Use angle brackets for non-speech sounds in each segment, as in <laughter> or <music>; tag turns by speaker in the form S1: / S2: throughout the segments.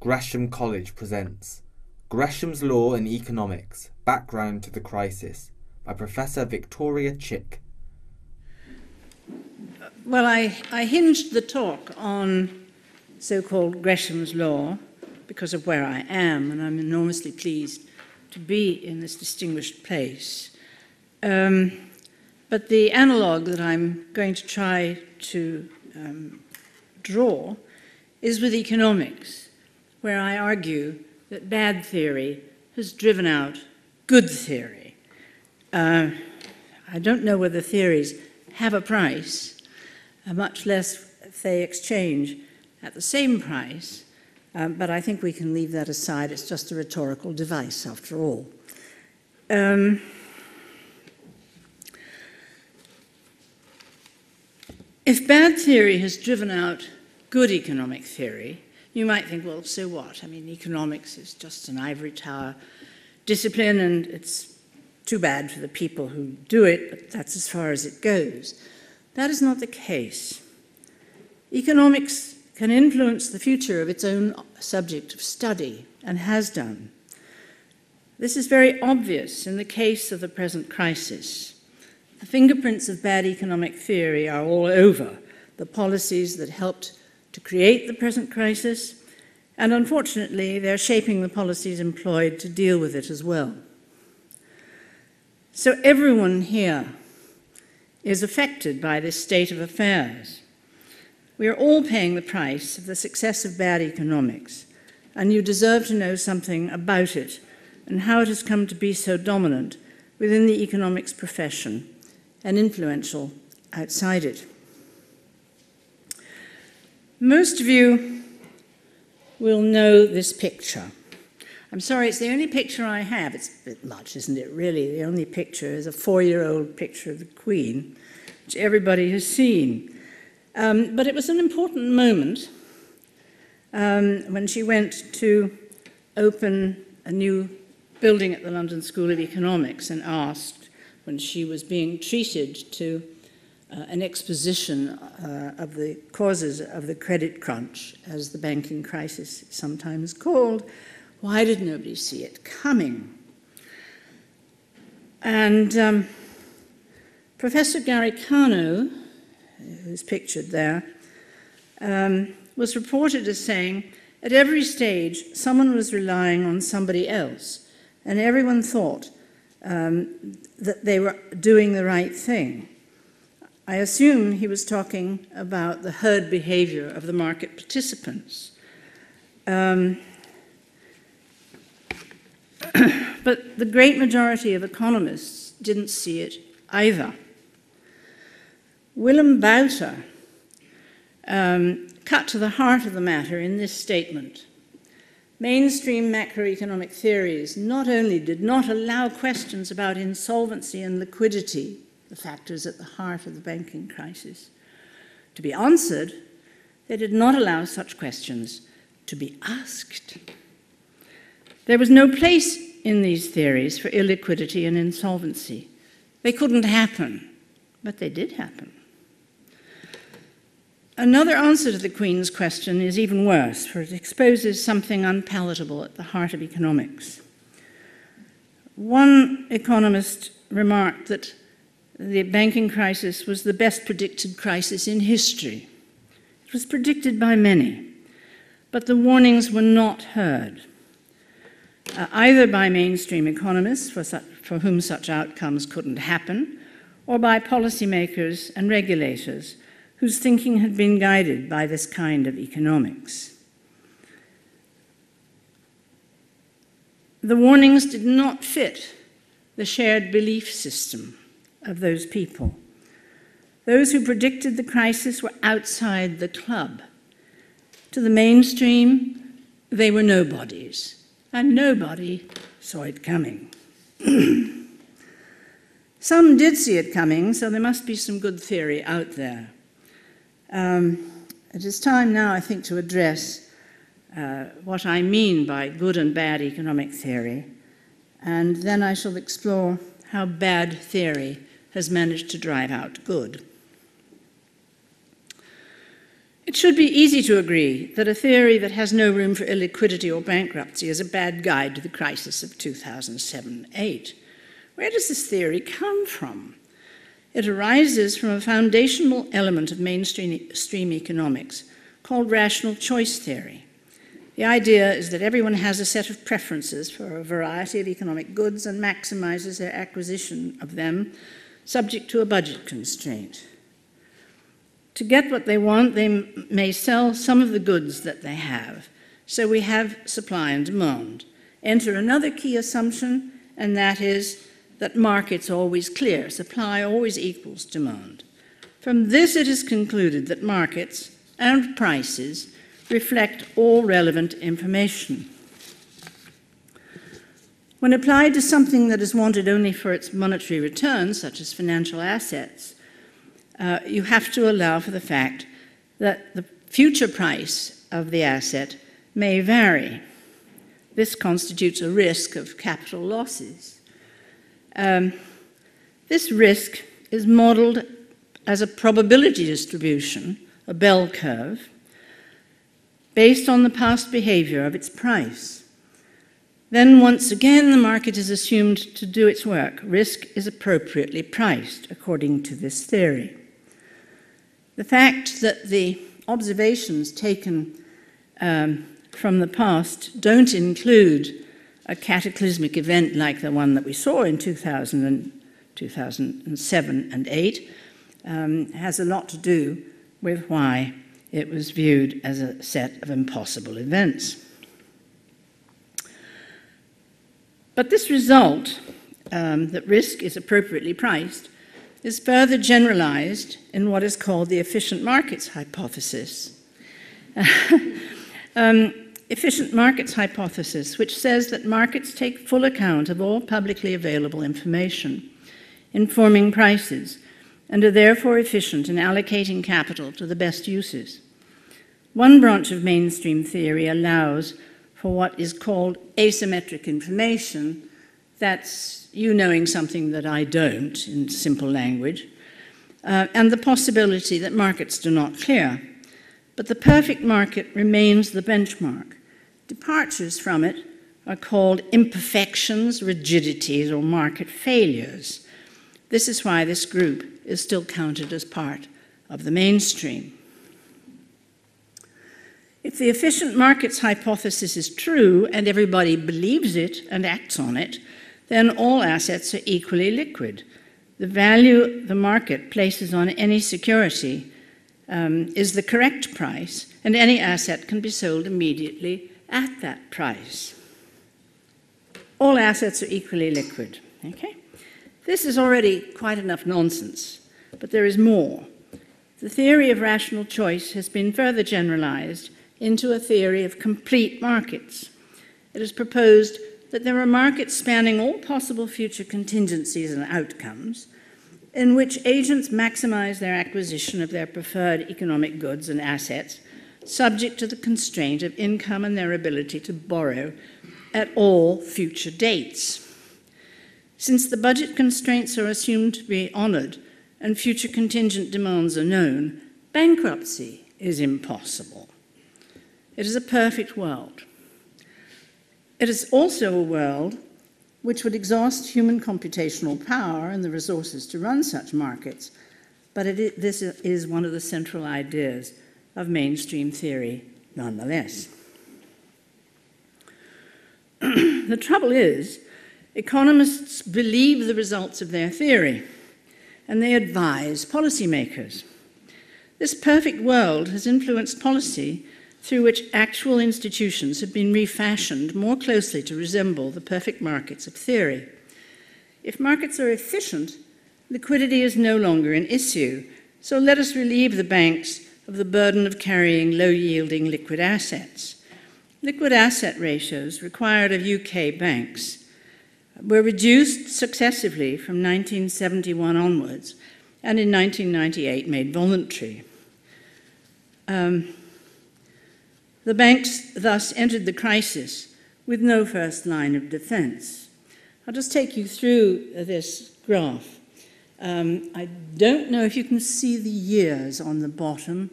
S1: Gresham College presents Gresham's Law and Economics Background to the Crisis by Professor Victoria Chick.
S2: Well, I, I hinged the talk on so called Gresham's Law because of where I am, and I'm enormously pleased to be in this distinguished place. Um, but the analogue that I'm going to try to um, draw is with economics, where I argue that bad theory has driven out good theory. Uh, I don't know whether theories have a price, uh, much less if they exchange at the same price, um, but I think we can leave that aside. It's just a rhetorical device, after all. Um, if bad theory has driven out good economic theory, you might think, well, so what? I mean, economics is just an ivory tower discipline, and it's too bad for the people who do it, but that's as far as it goes. That is not the case. Economics can influence the future of its own subject of study, and has done. This is very obvious in the case of the present crisis. The fingerprints of bad economic theory are all over the policies that helped to create the present crisis, and unfortunately, they're shaping the policies employed to deal with it as well. So, everyone here is affected by this state of affairs. We are all paying the price of the success of bad economics, and you deserve to know something about it and how it has come to be so dominant within the economics profession and influential outside it. Most of you will know this picture. I'm sorry, it's the only picture I have. It's a bit much, isn't it? Really, the only picture is a four year old picture of the Queen, which everybody has seen. Um, but it was an important moment um, when she went to open a new building at the London School of Economics and asked, when she was being treated to uh, an exposition uh, of the causes of the credit crunch, as the banking crisis is sometimes called. Why did nobody see it coming? And um, Professor Garicano, who's pictured there, um, was reported as saying, at every stage, someone was relying on somebody else, and everyone thought um, that they were doing the right thing. I assume he was talking about the herd behavior of the market participants. Um, <clears throat> but the great majority of economists didn't see it either. Willem Buiter um, cut to the heart of the matter in this statement. Mainstream macroeconomic theories not only did not allow questions about insolvency and liquidity the factors at the heart of the banking crisis, to be answered, they did not allow such questions to be asked. There was no place in these theories for illiquidity and insolvency. They couldn't happen, but they did happen. Another answer to the Queen's question is even worse, for it exposes something unpalatable at the heart of economics. One economist remarked that the banking crisis was the best predicted crisis in history. It was predicted by many, but the warnings were not heard, uh, either by mainstream economists for, such, for whom such outcomes couldn't happen, or by policymakers and regulators whose thinking had been guided by this kind of economics. The warnings did not fit the shared belief system of those people. Those who predicted the crisis were outside the club. To the mainstream, they were nobodies, and nobody saw it coming. <clears throat> some did see it coming, so there must be some good theory out there. Um, it is time now, I think, to address uh, what I mean by good and bad economic theory, and then I shall explore how bad theory has managed to drive out good. It should be easy to agree that a theory that has no room for illiquidity or bankruptcy is a bad guide to the crisis of 2007 8. Where does this theory come from? It arises from a foundational element of mainstream economics called rational choice theory. The idea is that everyone has a set of preferences for a variety of economic goods and maximizes their acquisition of them subject to a budget constraint. To get what they want, they may sell some of the goods that they have. So we have supply and demand. Enter another key assumption, and that is that markets are always clear, supply always equals demand. From this, it is concluded that markets and prices reflect all relevant information. When applied to something that is wanted only for its monetary return, such as financial assets, uh, you have to allow for the fact that the future price of the asset may vary. This constitutes a risk of capital losses. Um, this risk is modeled as a probability distribution, a bell curve, based on the past behavior of its price. Then, once again, the market is assumed to do its work. Risk is appropriately priced according to this theory. The fact that the observations taken um, from the past don't include a cataclysmic event like the one that we saw in 2000 and 2007 and 8 um, has a lot to do with why it was viewed as a set of impossible events. But this result, um, that risk is appropriately priced, is further generalized in what is called the efficient markets hypothesis. <laughs> um, efficient markets hypothesis, which says that markets take full account of all publicly available information, informing prices, and are therefore efficient in allocating capital to the best uses. One branch of mainstream theory allows for what is called asymmetric information. That's you knowing something that I don't, in simple language, uh, and the possibility that markets do not clear. But the perfect market remains the benchmark. Departures from it are called imperfections, rigidities, or market failures. This is why this group is still counted as part of the mainstream. If the efficient markets hypothesis is true and everybody believes it and acts on it, then all assets are equally liquid. The value the market places on any security um, is the correct price, and any asset can be sold immediately at that price. All assets are equally liquid. Okay? This is already quite enough nonsense, but there is more. The theory of rational choice has been further generalized into a theory of complete markets. It is proposed that there are markets spanning all possible future contingencies and outcomes in which agents maximize their acquisition of their preferred economic goods and assets subject to the constraint of income and their ability to borrow at all future dates. Since the budget constraints are assumed to be honoured and future contingent demands are known, bankruptcy is impossible. It is a perfect world. It is also a world which would exhaust human computational power and the resources to run such markets, but this is one of the central ideas of mainstream theory nonetheless. <clears throat> the trouble is, economists believe the results of their theory and they advise policymakers. This perfect world has influenced policy through which actual institutions have been refashioned more closely to resemble the perfect markets of theory. If markets are efficient, liquidity is no longer an issue, so let us relieve the banks of the burden of carrying low yielding liquid assets. Liquid asset ratios required of UK banks were reduced successively from 1971 onwards and in 1998 made voluntary. Um, the banks thus entered the crisis with no first line of defense. I'll just take you through this graph. Um, I don't know if you can see the years on the bottom.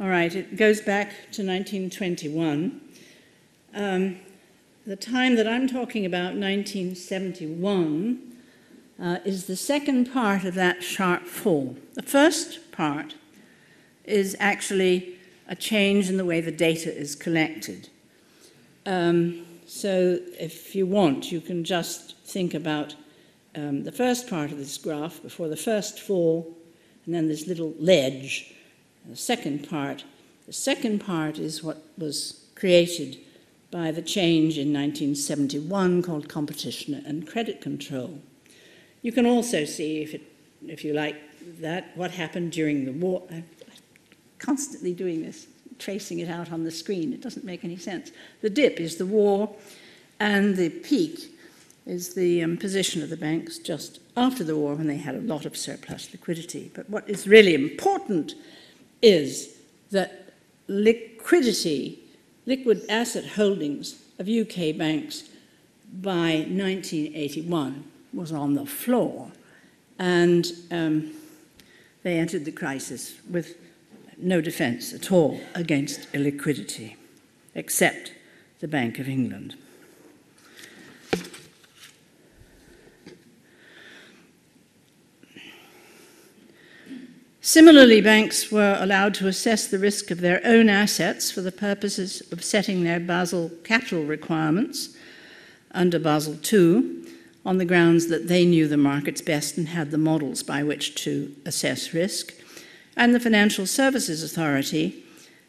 S2: All right, it goes back to 1921. Um, the time that I'm talking about, 1971, uh, is the second part of that sharp fall. The first part is actually a change in the way the data is collected. Um, so, if you want, you can just think about um, the first part of this graph before the first fall, and then this little ledge, the second part. The second part is what was created by the change in 1971 called competition and credit control. You can also see, if, it, if you like that, what happened during the war. Constantly doing this, tracing it out on the screen. It doesn't make any sense. The dip is the war, and the peak is the um, position of the banks just after the war when they had a lot of surplus liquidity. But what is really important is that liquidity, liquid asset holdings of UK banks by 1981 was on the floor. And um, they entered the crisis with no defense at all against illiquidity, except the Bank of England. Similarly, banks were allowed to assess the risk of their own assets for the purposes of setting their Basel capital requirements under Basel II on the grounds that they knew the markets best and had the models by which to assess risk. And the Financial Services Authority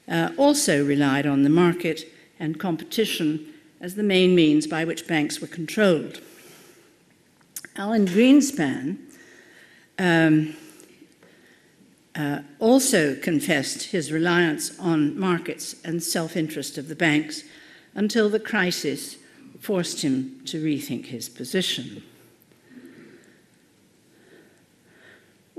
S2: uh, also relied on the market and competition as the main means by which banks were controlled. Alan Greenspan um, uh, also confessed his reliance on markets and self interest of the banks until the crisis forced him to rethink his position.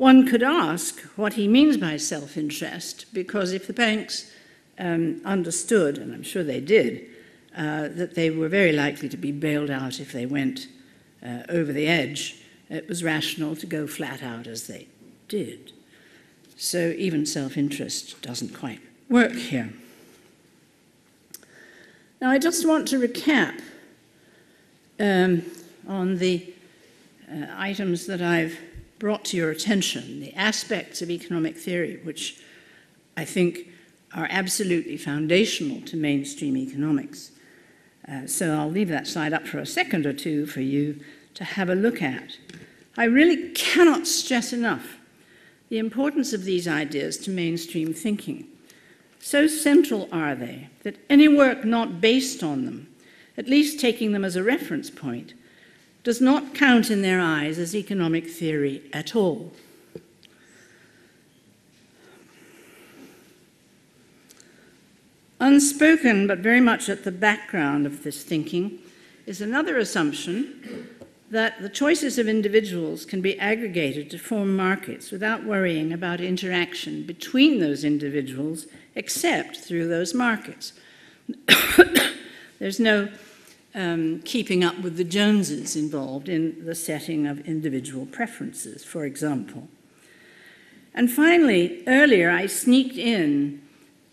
S2: One could ask what he means by self interest, because if the banks um, understood, and I'm sure they did, uh, that they were very likely to be bailed out if they went uh, over the edge, it was rational to go flat out as they did. So even self interest doesn't quite work here. Now, I just want to recap um, on the uh, items that I've brought to your attention, the aspects of economic theory which I think are absolutely foundational to mainstream economics. Uh, so I'll leave that slide up for a second or two for you to have a look at. I really cannot stress enough the importance of these ideas to mainstream thinking. So central are they that any work not based on them, at least taking them as a reference point, does not count in their eyes as economic theory at all. Unspoken, but very much at the background of this thinking, is another assumption that the choices of individuals can be aggregated to form markets without worrying about interaction between those individuals except through those markets. <coughs> There's no um, keeping up with the Joneses involved in the setting of individual preferences, for example. And finally, earlier I sneaked in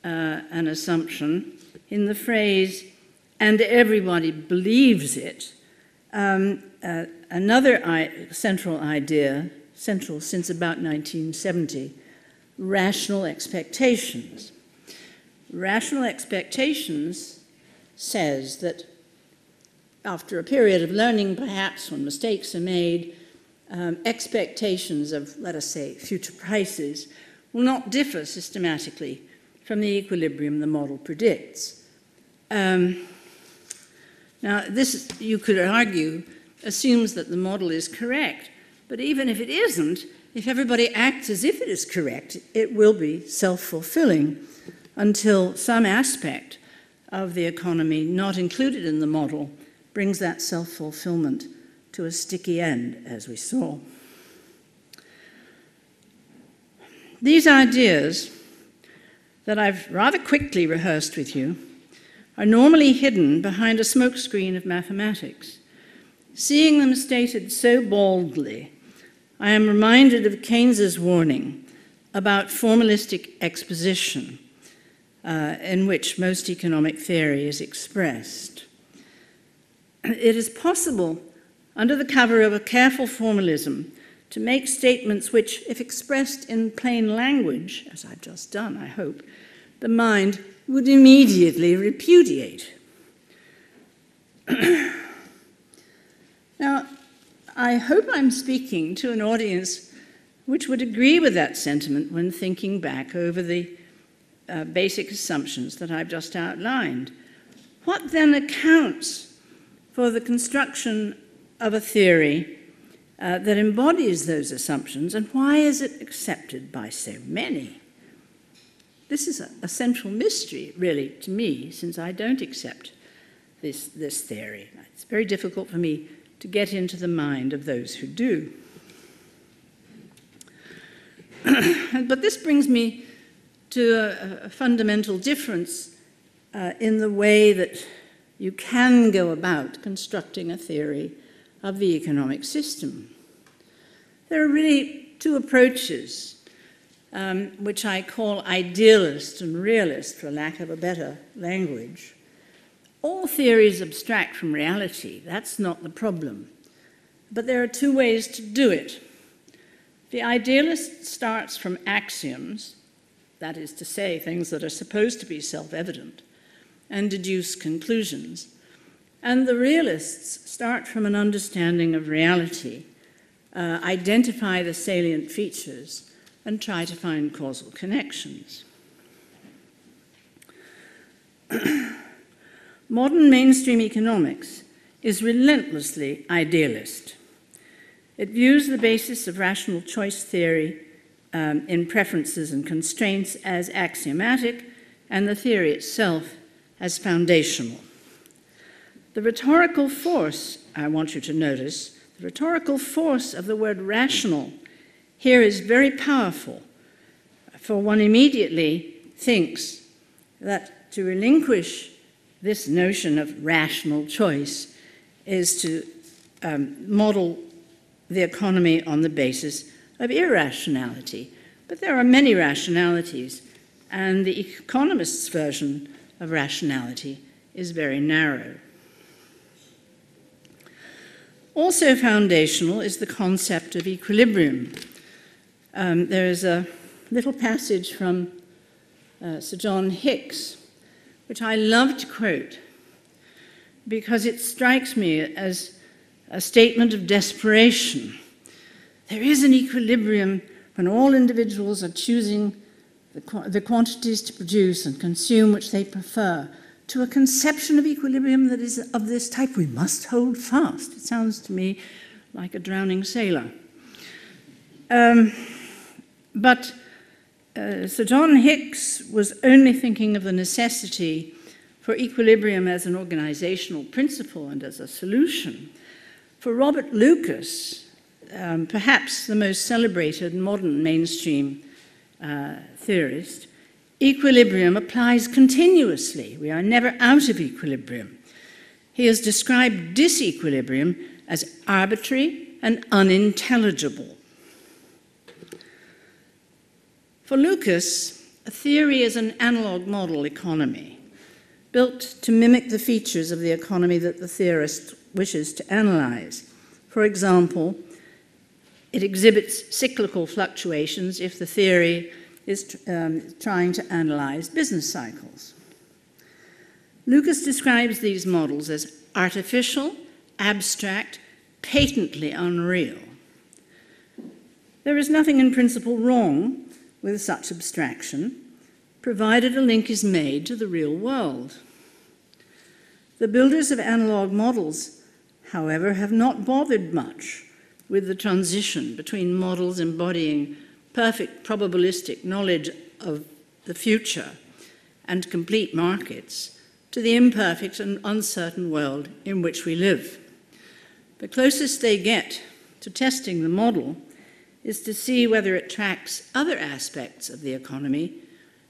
S2: uh, an assumption in the phrase, and everybody believes it, um, uh, another I- central idea, central since about 1970, rational expectations. Rational expectations says that after a period of learning, perhaps when mistakes are made, um, expectations of, let us say, future prices will not differ systematically from the equilibrium the model predicts. Um, now, this, you could argue, assumes that the model is correct, but even if it isn't, if everybody acts as if it is correct, it will be self fulfilling until some aspect of the economy not included in the model brings that self fulfillment to a sticky end, as we saw. These ideas that I've rather quickly rehearsed with you are normally hidden behind a smokescreen of mathematics. Seeing them stated so baldly, I am reminded of Keynes's warning about formalistic exposition uh, in which most economic theory is expressed. It is possible, under the cover of a careful formalism, to make statements which, if expressed in plain language, as I've just done, I hope, the mind would immediately repudiate. <clears throat> now, I hope I'm speaking to an audience which would agree with that sentiment when thinking back over the uh, basic assumptions that I've just outlined. What then accounts for the construction of a theory uh, that embodies those assumptions, and why is it accepted by so many? This is a, a central mystery, really, to me, since I don't accept this, this theory. It's very difficult for me to get into the mind of those who do. <clears throat> but this brings me to a, a fundamental difference uh, in the way that you can go about constructing a theory of the economic system. There are really two approaches, um, which I call idealist and realist, for lack of a better language. All theories abstract from reality, that's not the problem. But there are two ways to do it. The idealist starts from axioms, that is to say, things that are supposed to be self evident, and deduce conclusions. And the realists start from an understanding of reality, uh, identify the salient features, and try to find causal connections. <clears throat> Modern mainstream economics is relentlessly idealist. It views the basis of rational choice theory um, in preferences and constraints as axiomatic, and the theory itself as foundational. The rhetorical force, I want you to notice, the rhetorical force of the word rational here is very powerful, for one immediately thinks that to relinquish this notion of rational choice is to um, model the economy on the basis of irrationality. But there are many rationalities, and the economist's version of rationality is very narrow. Also foundational is the concept of equilibrium. Um, there is a little passage from uh, Sir John Hicks, which I love to quote because it strikes me as a statement of desperation. There is an equilibrium when all individuals are choosing the, quantities to produce and consume which they prefer to a conception of equilibrium that is of this type we must hold fast. It sounds to me like a drowning sailor. Um, but uh, Sir John Hicks was only thinking of the necessity for equilibrium as an organizational principle and as a solution. For Robert Lucas, um, perhaps the most celebrated modern mainstream uh, theorist, equilibrium applies continuously. We are never out of equilibrium. He has described disequilibrium as arbitrary and unintelligible. For Lucas, a theory is an analog model economy, built to mimic the features of the economy that the theorist wishes to analyze. For example, it exhibits cyclical fluctuations if the theory is um, trying to analyze business cycles. Lucas describes these models as artificial, abstract, patently unreal. There is nothing in principle wrong with such abstraction, provided a link is made to the real world. The builders of analog models, however, have not bothered much with the transition between models embodying perfect probabilistic knowledge of the future and complete markets to the imperfect and uncertain world in which we live. The closest they get to testing the model is to see whether it tracks other aspects of the economy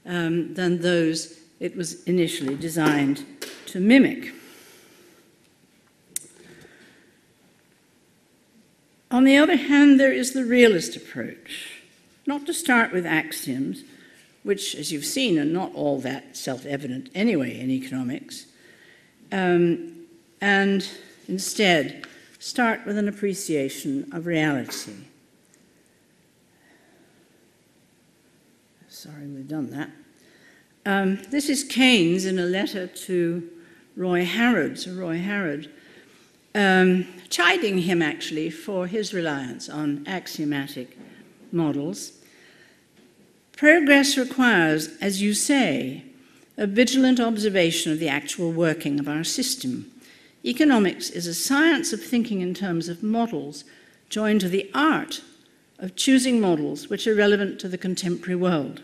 S2: um, than those it was initially designed to mimic. On the other hand, there is the realist approach, not to start with axioms, which, as you've seen, are not all that self evident anyway in economics, um, and instead start with an appreciation of reality. Sorry, we've done that. Um, this is Keynes in a letter to Roy Harrod, Sir Roy Harrod, um, chiding him actually for his reliance on axiomatic models. Progress requires, as you say, a vigilant observation of the actual working of our system. Economics is a science of thinking in terms of models, joined to the art of choosing models which are relevant to the contemporary world.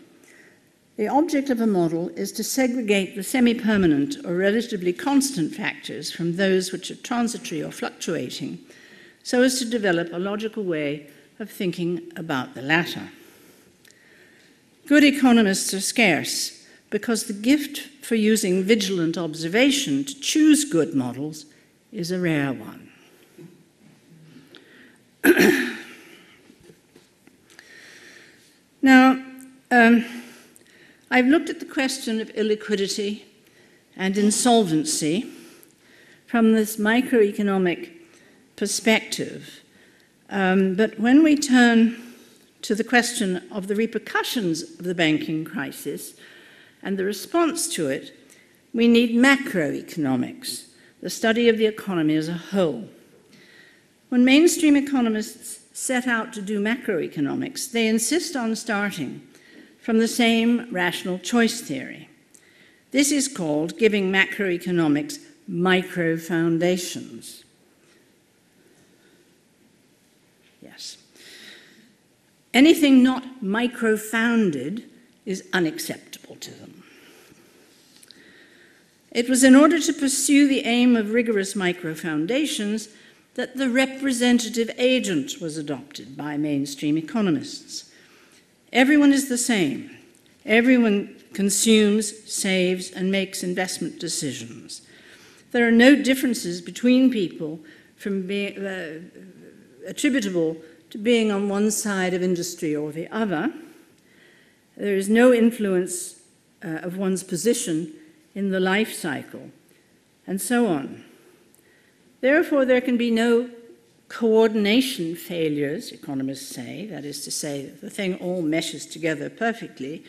S2: The object of a model is to segregate the semi permanent or relatively constant factors from those which are transitory or fluctuating, so as to develop a logical way of thinking about the latter. Good economists are scarce because the gift for using vigilant observation to choose good models is a rare one. <coughs> now, um, I've looked at the question of illiquidity and insolvency from this microeconomic perspective. Um, but when we turn to the question of the repercussions of the banking crisis and the response to it, we need macroeconomics, the study of the economy as a whole. When mainstream economists set out to do macroeconomics, they insist on starting from the same rational choice theory. This is called giving macroeconomics micro foundations. Yes. Anything not micro founded is unacceptable to them. It was in order to pursue the aim of rigorous micro foundations that the representative agent was adopted by mainstream economists. Everyone is the same. Everyone consumes, saves, and makes investment decisions. There are no differences between people from being, uh, attributable to being on one side of industry or the other. There is no influence uh, of one's position in the life cycle, and so on. Therefore, there can be no coordination failures, economists say, that is to say, the thing all meshes together perfectly,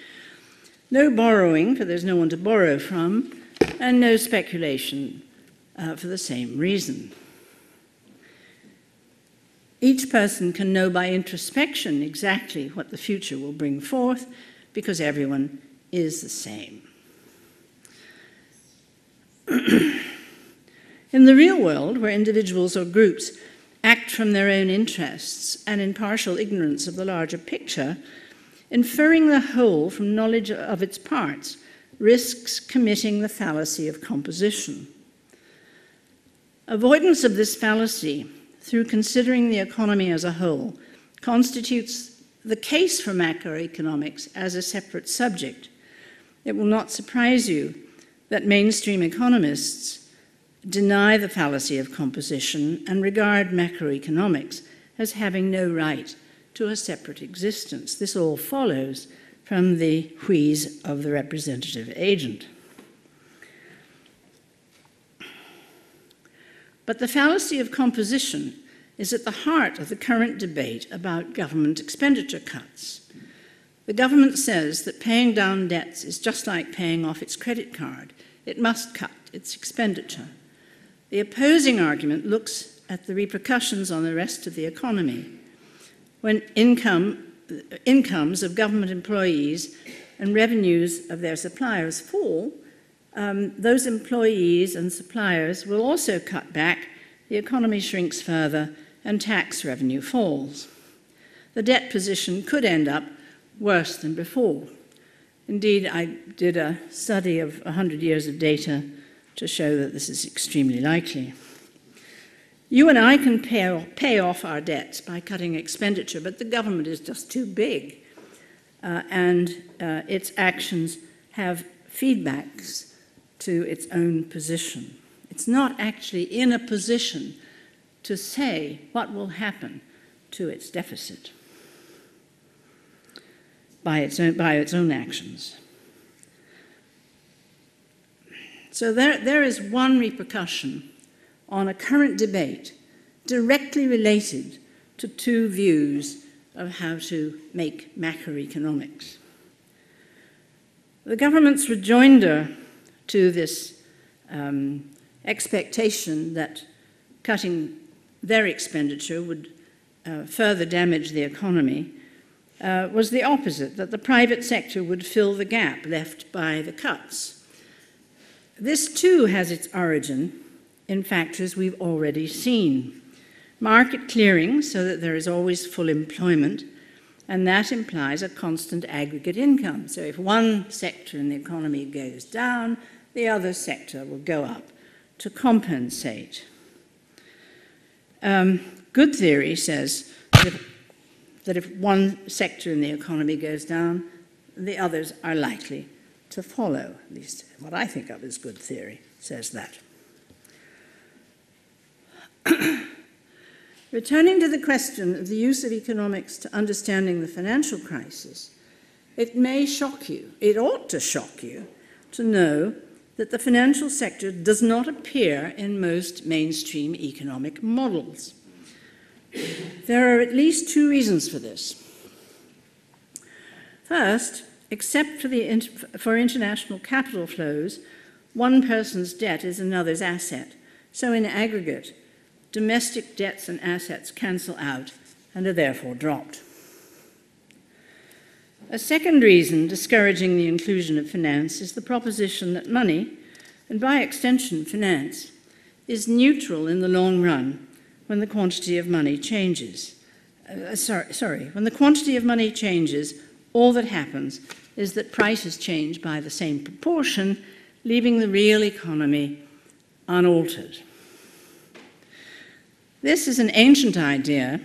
S2: no borrowing, for there's no one to borrow from, and no speculation uh, for the same reason. Each person can know by introspection exactly what the future will bring forth because everyone is the same. <clears throat> In the real world, where individuals or groups act from their own interests and in partial ignorance of the larger picture, inferring the whole from knowledge of its parts risks committing the fallacy of composition. Avoidance of this fallacy through considering the economy as a whole constitutes the case for macroeconomics as a separate subject. It will not surprise you that mainstream economists deny the fallacy of composition, and regard macroeconomics as having no right to a separate existence. This all follows from the wheeze of the representative agent. But the fallacy of composition is at the heart of the current debate about government expenditure cuts. The government says that paying down debts is just like paying off its credit card, it must cut its expenditure. The opposing argument looks at the repercussions on the rest of the economy. When income, incomes of government employees and revenues of their suppliers fall, um, those employees and suppliers will also cut back, the economy shrinks further, and tax revenue falls. The debt position could end up worse than before. Indeed, I did a study of 100 years of data to show that this is extremely likely. You and I can pay, pay off our debts by cutting expenditure, but the government is just too big, uh, and uh, its actions have feedbacks to its own position. It's not actually in a position to say what will happen to its deficit. by its own, by its own actions. So there, there is one repercussion on a current debate directly related to two views of how to make macroeconomics. The government's rejoinder to this um, expectation that cutting their expenditure would uh, further damage the economy uh, was the opposite, that the private sector would fill the gap left by the cuts. This too has its origin in factors we've already seen. Market clearing, so that there is always full employment, and that implies a constant aggregate income. So if one sector in the economy goes down, the other sector will go up to compensate. Um, good theory says that that if one sector in the economy goes down, the others are likely to follow. At least what I think of as good theory says that. <clears throat> Returning to the question of the use of economics to understanding the financial crisis, it may shock you, it ought to shock you, to know that the financial sector does not appear in most mainstream economic models. There are at least two reasons for this. First, except for, the, for international capital flows, one person's debt is another's asset. So, in aggregate, domestic debts and assets cancel out and are therefore dropped. A second reason discouraging the inclusion of finance is the proposition that money, and by extension finance, is neutral in the long run when the quantity of money changes. Uh, sorry, sorry, when the quantity of money changes, all that happens is that prices change by the same proportion, leaving the real economy unaltered. This is an ancient idea.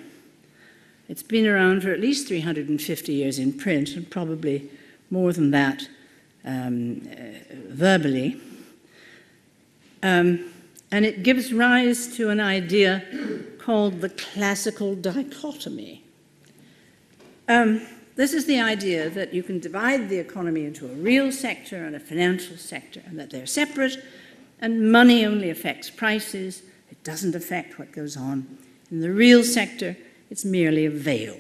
S2: It's been around for at least 350 years in print, and probably more than that um, uh, verbally. Um, and it gives rise to an idea called the classical dichotomy. Um, this is the idea that you can divide the economy into a real sector and a financial sector, and that they're separate, and money only affects prices, it doesn't affect what goes on. In the real sector, it's merely a veil,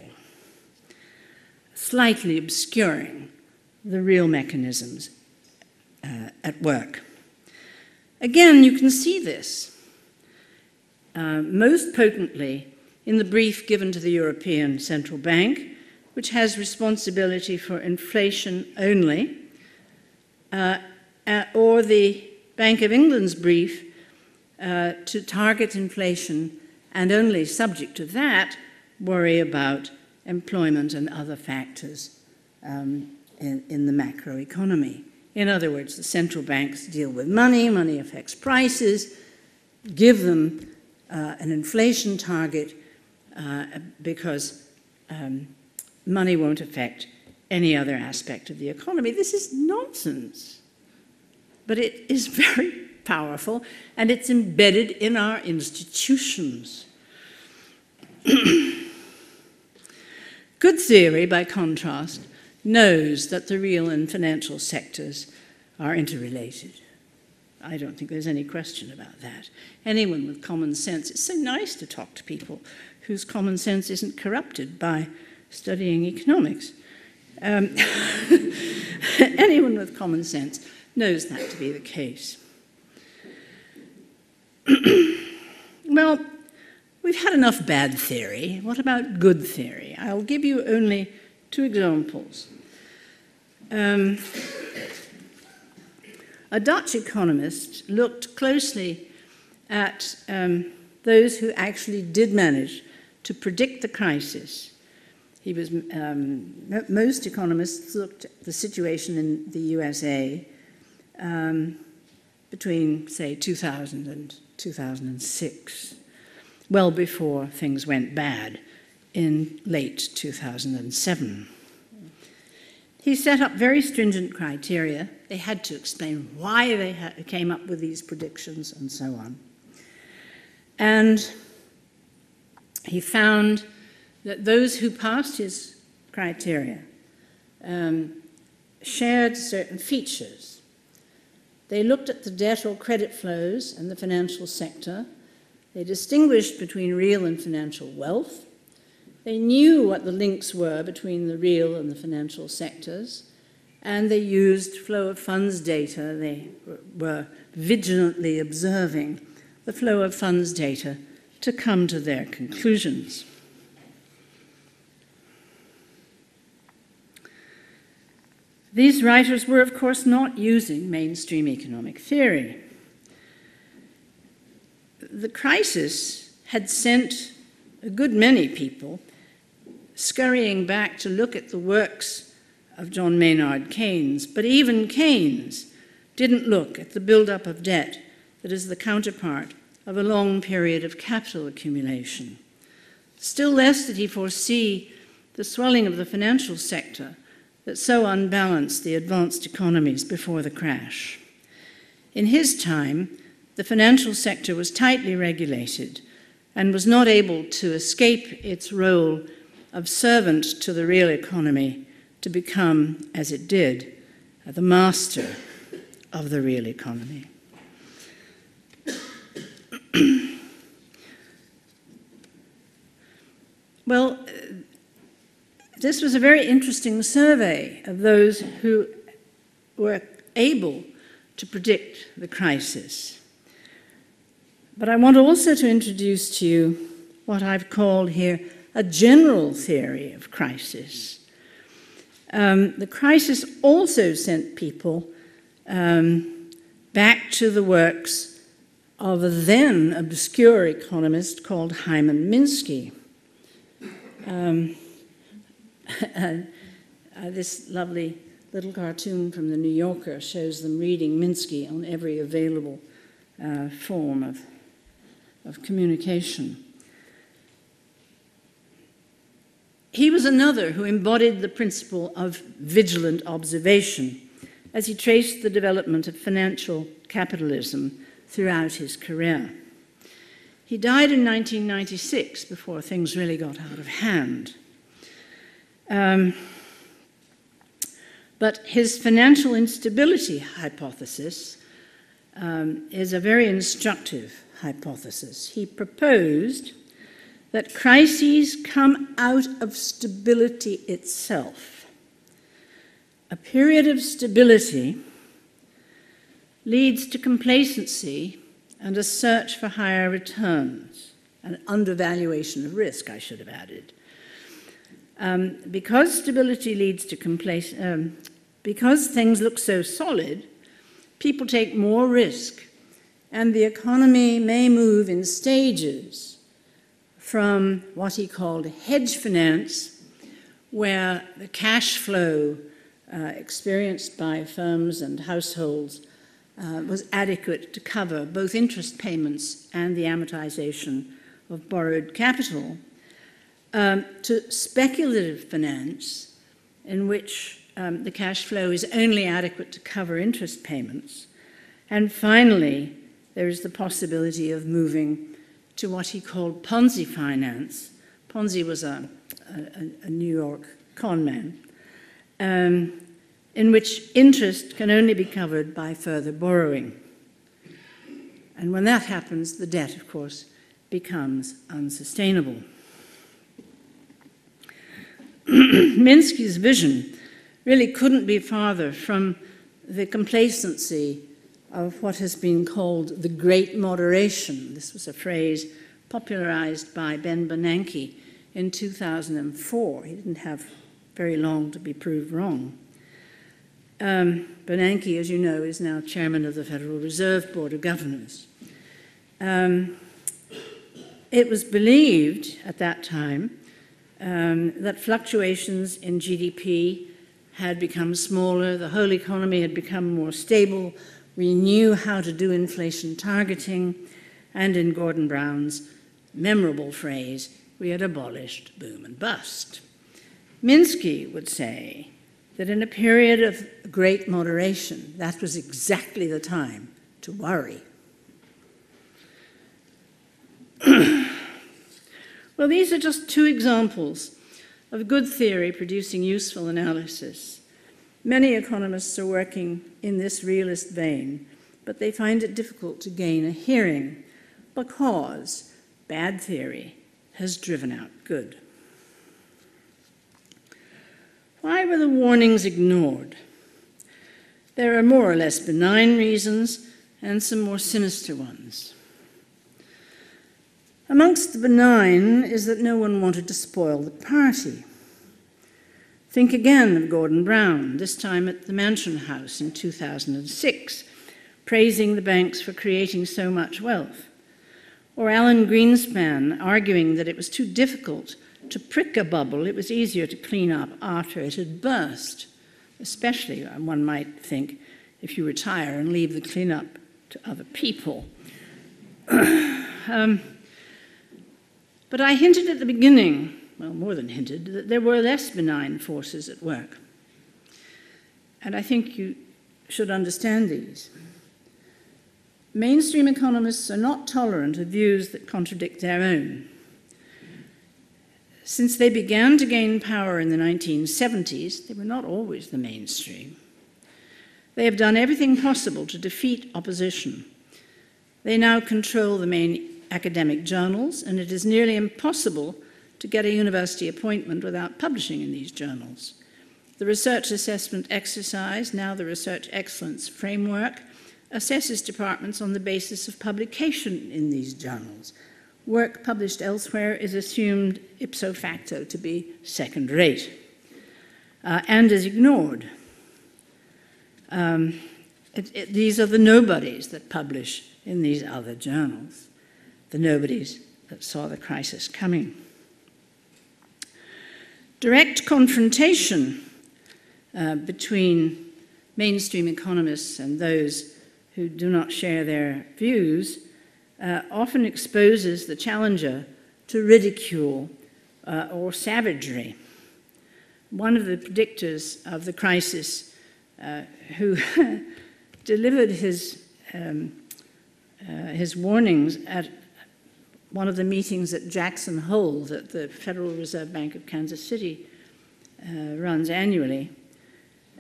S2: slightly obscuring the real mechanisms uh, at work. Again, you can see this uh, most potently in the brief given to the European Central Bank, which has responsibility for inflation only, uh, uh, or the Bank of England's brief uh, to target inflation and only subject to that worry about employment and other factors um, in, in the macroeconomy. In other words, the central banks deal with money, money affects prices, give them uh, an inflation target uh, because um, money won't affect any other aspect of the economy. This is nonsense. But it is <laughs> very powerful and it's embedded in our institutions. <clears throat> Good theory, by contrast, knows that the real and financial sectors are interrelated. I don't think there's any question about that. Anyone with common sense, it's so nice to talk to people whose common sense isn't corrupted by studying economics. Um, <laughs> anyone with common sense knows that to be the case. <clears throat> well, we've had enough bad theory. What about good theory? I'll give you only two examples. Um, a Dutch economist looked closely at um, those who actually did manage to predict the crisis. He was, um, most economists looked at the situation in the USA um, between, say, 2000 and 2006, well before things went bad in late 2007. He set up very stringent criteria. They had to explain why they came up with these predictions and so on. And he found that those who passed his criteria um, shared certain features. They looked at the debt or credit flows in the financial sector. They distinguished between real and financial wealth. They knew what the links were between the real and the financial sectors, and they used flow of funds data. They were vigilantly observing the flow of funds data to come to their conclusions. These writers were, of course, not using mainstream economic theory. The crisis had sent a good many people scurrying back to look at the works of John Maynard Keynes, but even Keynes didn't look at the buildup of debt that is the counterpart of a long period of capital accumulation. Still less did he foresee the swelling of the financial sector that so unbalanced the advanced economies before the crash. In his time, the financial sector was tightly regulated and was not able to escape its role of servant to the real economy to become, as it did, the master of the real economy. <clears throat> well, this was a very interesting survey of those who were able to predict the crisis. But I want also to introduce to you what I've called here a general theory of crisis. Um, the crisis also sent people um, back to the works of a then obscure economist called Hyman Minsky. Um, this lovely little cartoon from the New Yorker shows them reading Minsky on every available uh, form of, of communication. He was another who embodied the principle of vigilant observation as he traced the development of financial capitalism throughout his career. He died in 1996 before things really got out of hand. Um, but his financial instability hypothesis um, is a very instructive hypothesis. He proposed that crises come out of stability itself. A period of stability leads to complacency and a search for higher returns, an undervaluation of risk, I should have added. Um, because stability leads to complacence, um, because things look so solid, people take more risk, and the economy may move in stages from what he called hedge finance, where the cash flow uh, experienced by firms and households uh, was adequate to cover both interest payments and the amortization of borrowed capital, um, to speculative finance, in which um, the cash flow is only adequate to cover interest payments. And finally, there is the possibility of moving to what he called Ponzi finance. Ponzi was a, a, a New York con man, um, in which interest can only be covered by further borrowing. And when that happens, the debt, of course, becomes unsustainable. <clears throat> Minsky's vision really couldn't be farther from the complacency of what has been called the Great Moderation. This was a phrase popularized by Ben Bernanke in 2004. He didn't have very long to be proved wrong. Um, Bernanke, as you know, is now chairman of the Federal Reserve Board of Governors. Um, it was believed at that time um, that fluctuations in GDP had become smaller, the whole economy had become more stable, we knew how to do inflation targeting, and in Gordon Brown's memorable phrase, we had abolished boom and bust. Minsky would say that in a period of great moderation, that was exactly the time to worry. Well, these are just two examples of good theory producing useful analysis. Many economists are working in this realist vein, but they find it difficult to gain a hearing because bad theory has driven out good. Why were the warnings ignored? There are more or less benign reasons and some more sinister ones. Amongst the benign is that no one wanted to spoil the party. Think again of Gordon Brown, this time at the Mansion House in 2006, praising the banks for creating so much wealth. Or Alan Greenspan arguing that it was too difficult to prick a bubble, it was easier to clean up after it had burst, especially, uh, one might think, if you retire and leave the cleanup to other people. <clears throat> um, but I hinted at the beginning, well, more than hinted, that there were less benign forces at work. And I think you should understand these. Mainstream economists are not tolerant of views that contradict their own. Since they began to gain power in the 1970s, they were not always the mainstream. They have done everything possible to defeat opposition. They now control the main academic journals, and it is nearly impossible to get a university appointment without publishing in these journals. The research assessment exercise, now the Research Excellence Framework, assesses departments on the basis of publication in these journals. Work published elsewhere is assumed ipso facto to be second rate uh, and is ignored. Um, it, it, these are the nobodies that publish in these other journals the nobodies that saw the crisis coming. Direct confrontation uh, between mainstream economists and those who do not share their views uh, often exposes the challenger to ridicule uh, or savagery. One of the predictors of the crisis, uh, who <laughs> delivered his, um, uh, his warnings at one of the meetings at Jackson Hole that the Federal Reserve Bank of Kansas City uh, runs annually,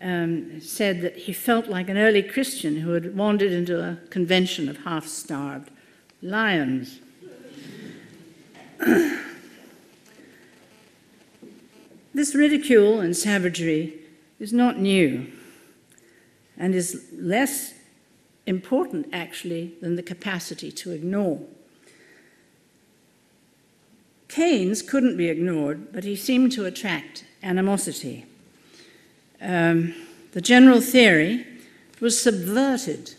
S2: um, said that he felt like an early Christian who had wandered into a convention of half starved lions. <clears throat> this ridicule and savagery is not new and is less important, actually, than the capacity to ignore. Keynes couldn't be ignored, but he seemed to attract animosity. Um, the general theory was subverted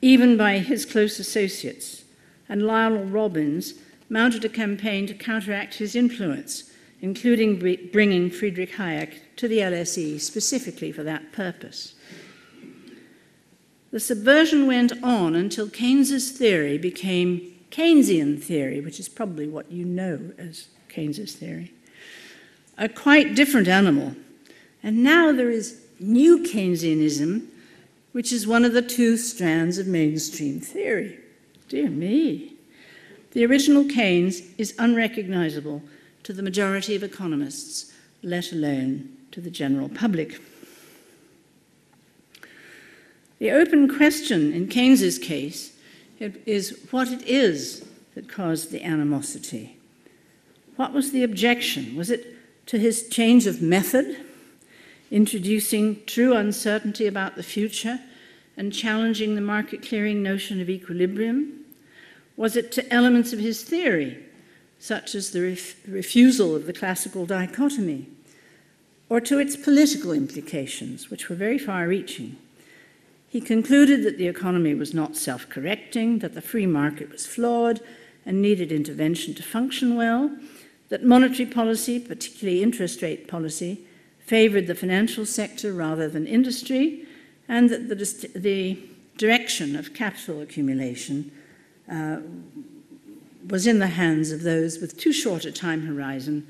S2: even by his close associates, and Lionel Robbins mounted a campaign to counteract his influence, including bringing Friedrich Hayek to the LSE specifically for that purpose. The subversion went on until Keynes's theory became Keynesian theory, which is probably what you know as Keynes's theory, a quite different animal. And now there is new Keynesianism, which is one of the two strands of mainstream theory. Dear me. The original Keynes is unrecognizable to the majority of economists, let alone to the general public. The open question in Keynes's case it is what it is that caused the animosity. What was the objection? Was it to his change of method, introducing true uncertainty about the future and challenging the market clearing notion of equilibrium? Was it to elements of his theory, such as the ref- refusal of the classical dichotomy, or to its political implications, which were very far reaching? He concluded that the economy was not self correcting, that the free market was flawed and needed intervention to function well, that monetary policy, particularly interest rate policy, favored the financial sector rather than industry, and that the, the direction of capital accumulation uh, was in the hands of those with too short a time horizon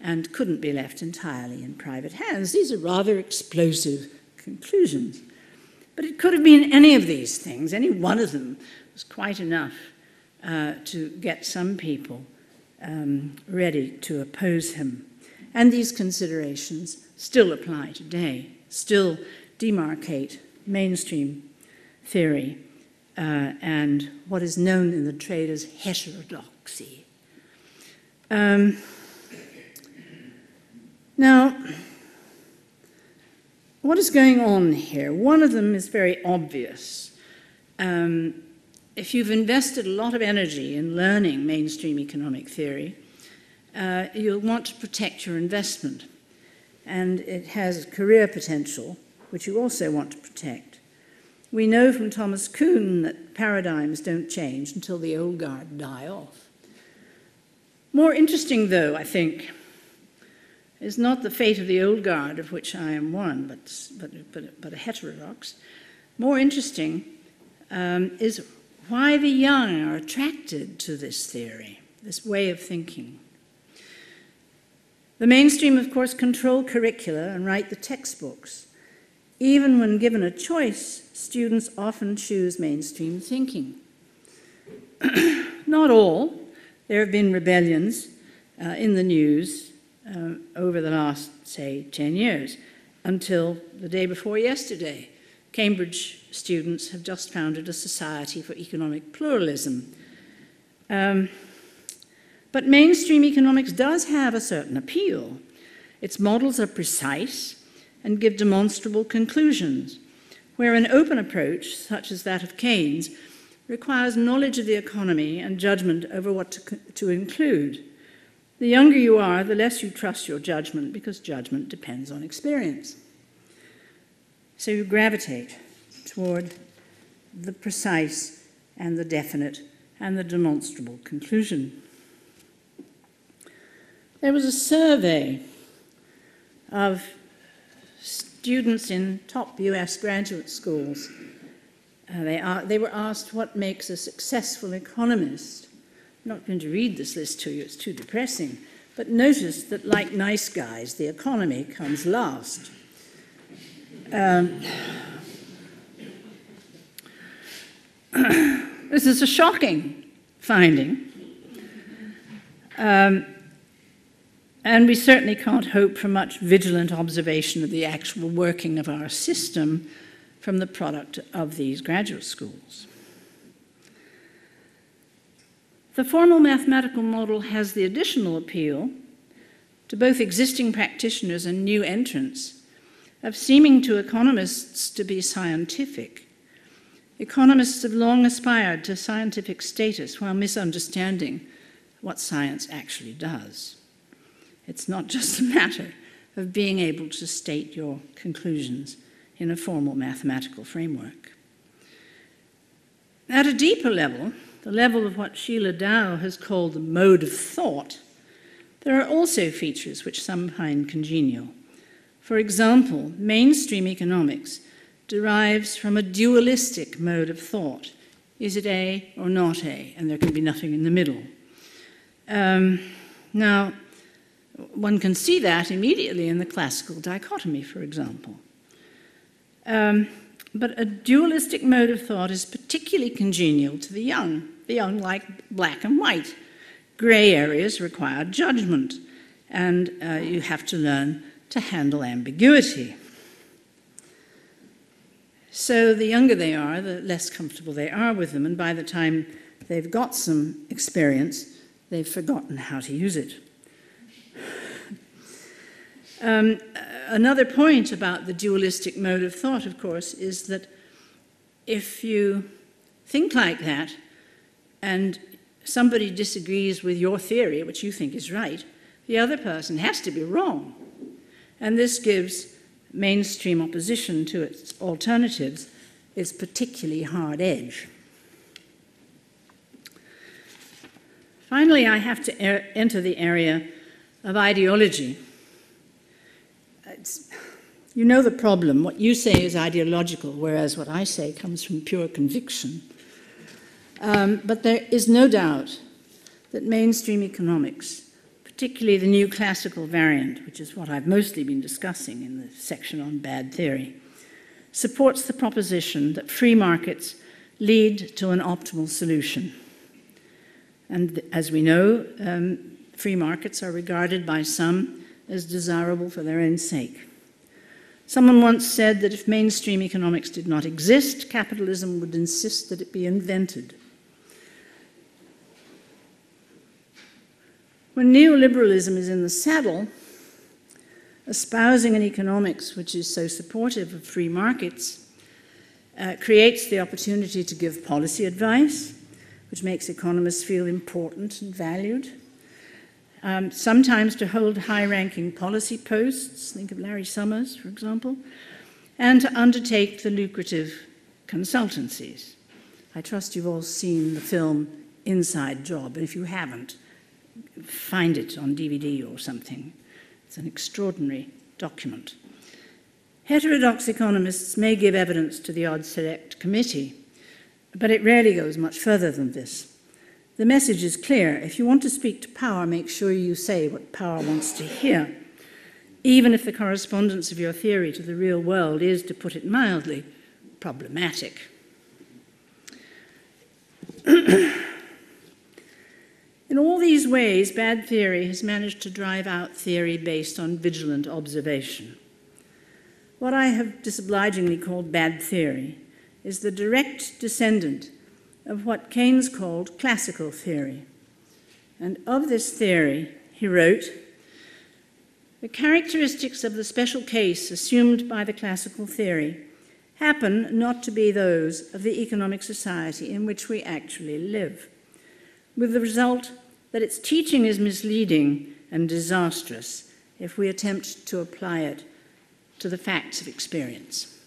S2: and couldn't be left entirely in private hands. These are rather explosive conclusions. But it could have been any of these things. Any one of them was quite enough uh, to get some people um, ready to oppose him. And these considerations still apply today, still demarcate mainstream theory uh, and what is known in the trade as heterodoxy. Um, now, what is going on here? One of them is very obvious. Um, if you've invested a lot of energy in learning mainstream economic theory, uh, you'll want to protect your investment. And it has career potential, which you also want to protect. We know from Thomas Kuhn that paradigms don't change until the old guard die off. More interesting, though, I think, is not the fate of the old guard, of which I am one, but, but, but, but a heterodox. More interesting um, is why the young are attracted to this theory, this way of thinking. The mainstream, of course, control curricula and write the textbooks. Even when given a choice, students often choose mainstream thinking. <clears throat> Not all. There have been rebellions uh, in the news uh, over the last, say, 10 years, until the day before yesterday. Cambridge students have just founded a Society for Economic Pluralism. Um, but mainstream economics does have a certain appeal. Its models are precise and give demonstrable conclusions, where an open approach, such as that of Keynes, requires knowledge of the economy and judgment over what to, to include. The younger you are, the less you trust your judgment because judgment depends on experience. So you gravitate toward the precise and the definite and the demonstrable conclusion. There was a survey of students in top US graduate schools. Uh, they, are, they were asked what makes a successful economist. I'm not going to read this list to you, it's too depressing. But notice that, like nice guys, the economy comes last. Um, <coughs> this is a shocking finding. Um, and we certainly can't hope for much vigilant observation of the actual working of our system from the product of these graduate schools. The formal mathematical model has the additional appeal to both existing practitioners and new entrants of seeming to economists to be scientific. Economists have long aspired to scientific status while misunderstanding what science actually does. It's not just a matter of being able to state your conclusions in a formal mathematical framework. At a deeper level, the level of what Sheila Dow has called the mode of thought, there are also features which some find congenial. For example, mainstream economics derives from a dualistic mode of thought. Is it A or not A? And there can be nothing in the middle. Um, now, one can see that immediately in the classical dichotomy, for example. Um, but a dualistic mode of thought is particularly congenial to the young. The young like black and white. Grey areas require judgment, and uh, you have to learn to handle ambiguity. So the younger they are, the less comfortable they are with them, and by the time they've got some experience, they've forgotten how to use it. Um, another point about the dualistic mode of thought, of course, is that if you think like that and somebody disagrees with your theory, which you think is right, the other person has to be wrong. And this gives mainstream opposition to its alternatives its particularly hard edge. Finally, I have to er- enter the area of ideology you know the problem. What you say is ideological, whereas what I say comes from pure conviction. Um, but there is no doubt that mainstream economics, particularly the new classical variant, which is what I've mostly been discussing in the section on bad theory, supports the proposition that free markets lead to an optimal solution. And as we know, um, free markets are regarded by some as desirable for their own sake. Someone once said that if mainstream economics did not exist, capitalism would insist that it be invented. When neoliberalism is in the saddle, espousing an economics which is so supportive of free markets uh, creates the opportunity to give policy advice, which makes economists feel important and valued. Um, sometimes to hold high ranking policy posts, think of Larry Summers, for example, and to undertake the lucrative consultancies. I trust you've all seen the film Inside Job, and if you haven't, find it on DVD or something. It's an extraordinary document. Heterodox economists may give evidence to the odd select committee, but it rarely goes much further than this. The message is clear. If you want to speak to power, make sure you say what power wants to hear, even if the correspondence of your theory to the real world is, to put it mildly, problematic. <clears throat> In all these ways, bad theory has managed to drive out theory based on vigilant observation. What I have disobligingly called bad theory is the direct descendant of what Keynes called classical theory. And of this theory, he wrote The characteristics of the special case assumed by the classical theory happen not to be those of the economic society in which we actually live with the result that its teaching is misleading and disastrous if we attempt to apply it to the facts of experience.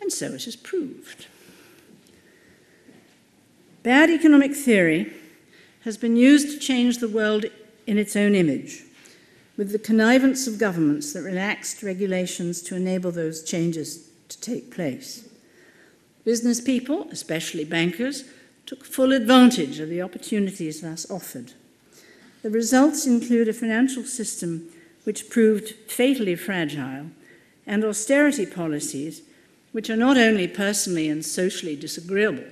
S2: And so it is proved. Bad economic theory has been used to change the world in its own image, with the connivance of governments that relaxed regulations to enable those changes to take place. Business people, especially bankers, took full advantage of the opportunities thus offered. The results include a financial system which proved fatally fragile and austerity policies which are not only personally and socially disagreeable,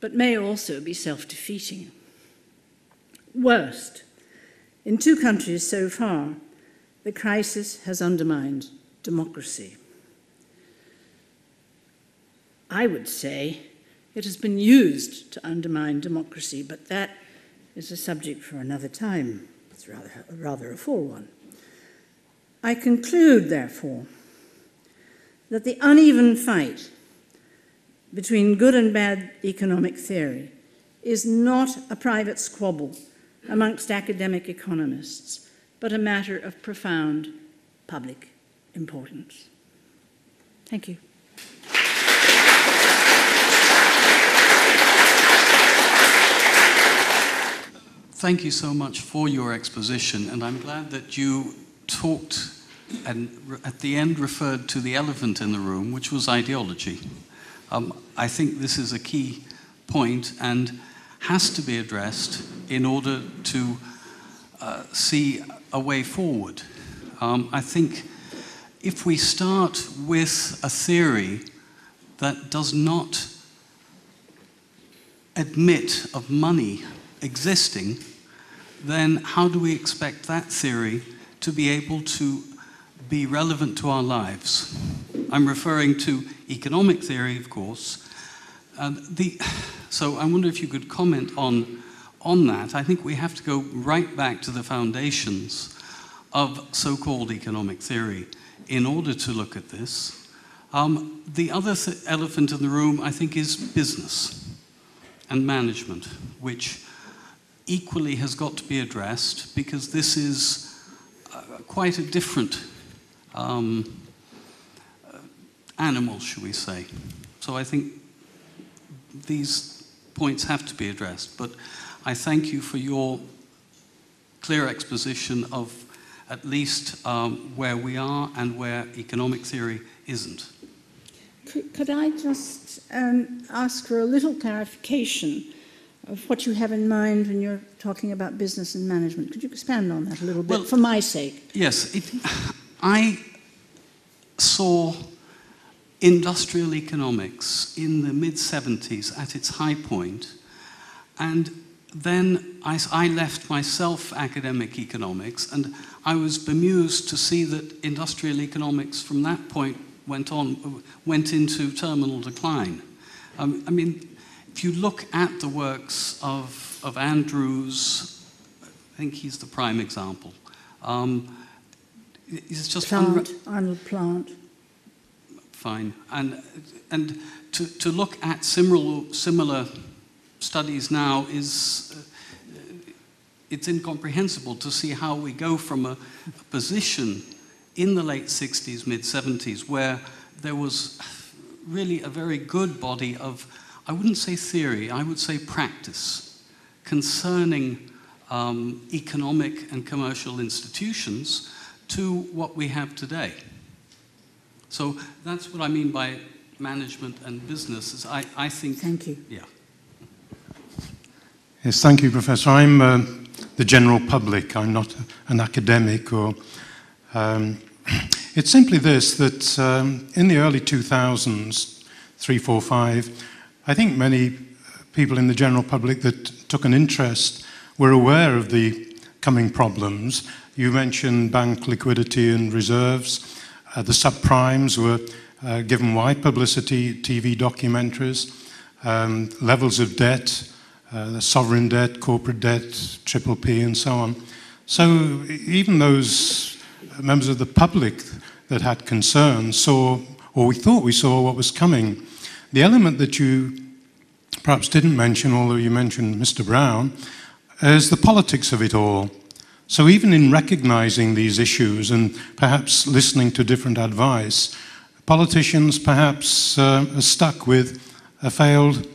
S2: but may also be self defeating. Worst, in two countries so far, the crisis has undermined democracy. I would say it has been used to undermine democracy, but that is a subject for another time. It's rather, rather a full one. I conclude, therefore, that the uneven fight between good and bad economic theory is not a private squabble amongst academic economists, but a matter of profound public importance. Thank you.
S3: Thank you so much for your exposition, and I'm glad that you talked and at the end referred to the elephant in the room, which was ideology. Um, I think this is a key point and has to be addressed in order to uh, see a way forward. Um, I think if we start with a theory that does not admit of money existing, then how do we expect that theory to be able to be relevant to our lives? I'm referring to economic theory, of course. the, so I wonder if you could comment on, on that. I think we have to go right back to the foundations of so called economic theory in order to look at this. Um, the other th- elephant in the room, I think, is business and management, which equally has got to be addressed because this is uh, quite a different um, uh, animal, shall we say. So I think these points have to be addressed. But I thank you for your clear exposition of at least um, where we are and where economic theory isn't.
S2: Could, could I just um, ask for a little clarification? of what you have in mind when you're talking about business and management. Could you expand on that a little bit well, for my sake?
S3: Yes. It, I saw industrial economics in the mid 70s at its high point, and then I, I, left myself academic economics, and I was bemused to see that industrial economics from that point went on, went into terminal decline. Um, I mean, if you look at the works of, of Andrews, I think he's the prime example. Um, it's just
S2: Plant, Arnold Plant.
S3: Fine, and and to, to look at similar similar studies now is uh, it's incomprehensible to see how we go from a, a position in the late 60s, mid 70s, where there was really a very good body of, I wouldn't say theory, I would say practice concerning um, economic and commercial institutions to what we have today. So that's what I mean by management and business. Is I, I think.
S2: Thank you.
S3: Yeah.
S4: Yes, thank you, Professor. I'm uh, the general public. I'm not an academic or. Um, <clears throat> it's simply this that um, in the early 2000s, three, four, five, I think many people in the general public that took an interest were aware of the coming problems. You mentioned bank liquidity and reserves. Uh, the subprimes were uh, given wide publicity, TV documentaries, um, levels of debt uh, sovereign debt, corporate debt, triple P, and so on. So even those members of the public that had concerns saw, or we thought we saw, what was coming. The element that you perhaps didn't mention, although you mentioned Mr. Brown, is the politics of it all. So even in recognizing these issues and perhaps listening to different advice, politicians perhaps uh, are stuck with a failed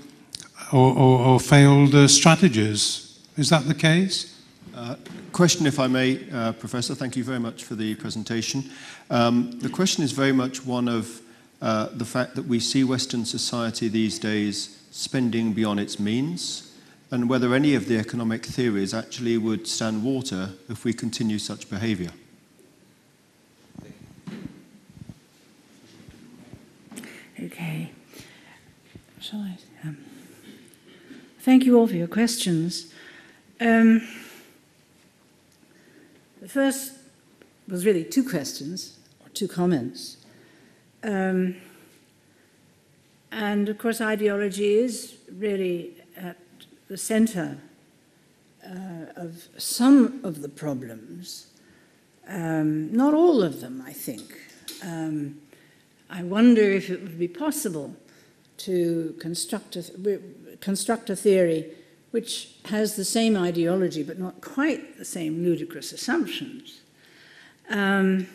S4: or, or, or failed uh, strategies. Is that the case?
S5: Uh, question, if I may, uh, Professor. Thank you very much for the presentation. Um, the question is very much one of uh, the fact that we see Western society these days spending beyond its means, and whether any of the economic theories actually would stand water if we continue such behavior.
S2: Okay. Shall I? Um, Thank you all for your questions. Um, the first was really two questions, or two comments. Um, and of course, ideology is really the center uh, of some of the problems. Um, not all of them, I think. Um, I wonder if it would be possible to construct a, construct a theory which has the same ideology but not quite the same ludicrous assumptions, um,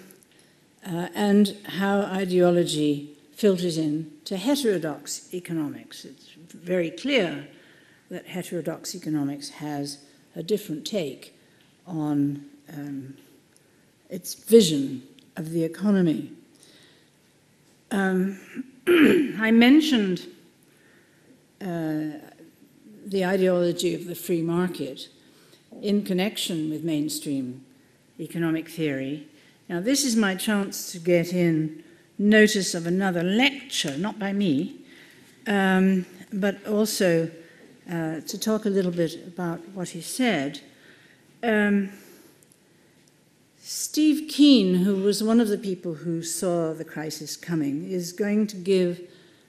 S2: uh, and how ideology filters in to heterodox economics. It's very clear that heterodox economics has a different take on um, its vision of the economy. Um, <clears throat> I mentioned uh, the ideology of the free market in connection with mainstream economic theory. Now, this is my chance to get in notice of another lecture, not by me, um, but also uh, to talk a little bit about what he said. Um, Steve Keen, who was one of the people who saw the crisis coming, is going to give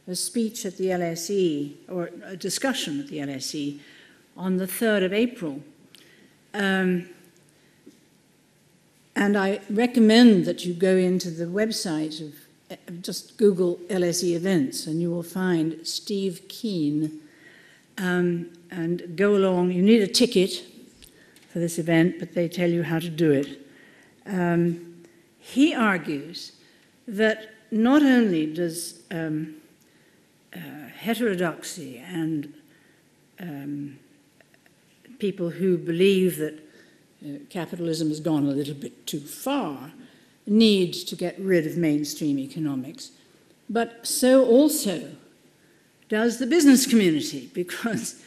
S2: a speech at the LSE, or a discussion at the LSE, on the 3rd of April. Um, and I recommend that you go into the website of just Google LSE events and you will find Steve Keen um, and go along. You need a ticket for this event, but they tell you how to do it. Um, he argues that not only does um, uh, heterodoxy and um, people who believe that uh, capitalism has gone a little bit too far need to get rid of mainstream economics. But so also does the business community, <laughs> because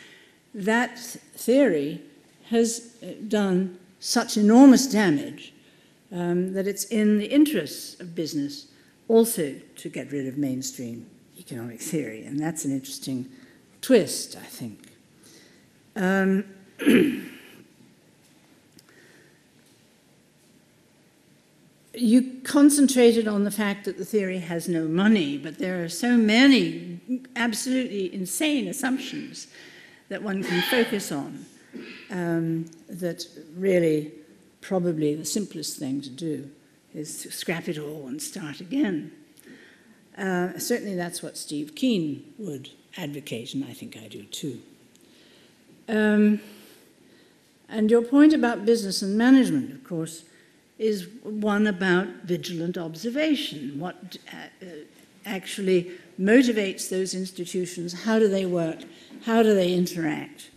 S2: that theory has uh, done such enormous damage um, that it's in the interests of business also to get rid of mainstream economic theory, and that's an interesting twist, I think. Um, <clears throat> you concentrated on the fact that the theory has no money, but there are so many absolutely insane assumptions that one can focus on um, that really probably the simplest thing to do is to scrap it all and start again. Uh, certainly that's what Steve Keen would advocate, and I think I do too. Um, and your point about business and management, of course, is one about vigilant observation. What uh, actually motivates those institutions? How do they work? How do they interact?